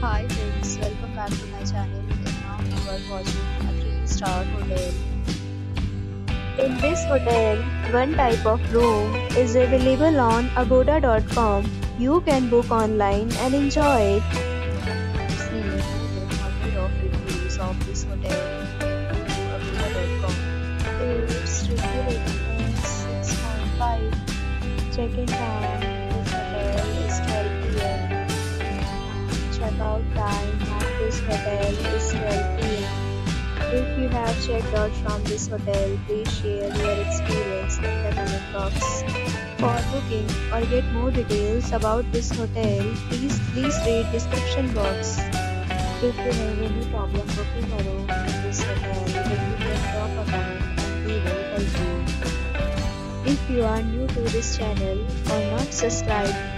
Hi friends, welcome back to my channel and now you are watching a 3-star hotel. In this hotel, one type of room is available on agoda.com. You can book online and enjoy it. See than 100 of reviews of this hotel on agoda.com. Its review rating is 6.5. Check-in time hotel is 12 p.m. If you have checked out from this hotel, please share your experience in the comment box. For booking or get more details about this hotel, please please read description box. If you have any problem booking a room in this hotel, then you can drop a comment and we will help you. If you are new to this channel or not subscribed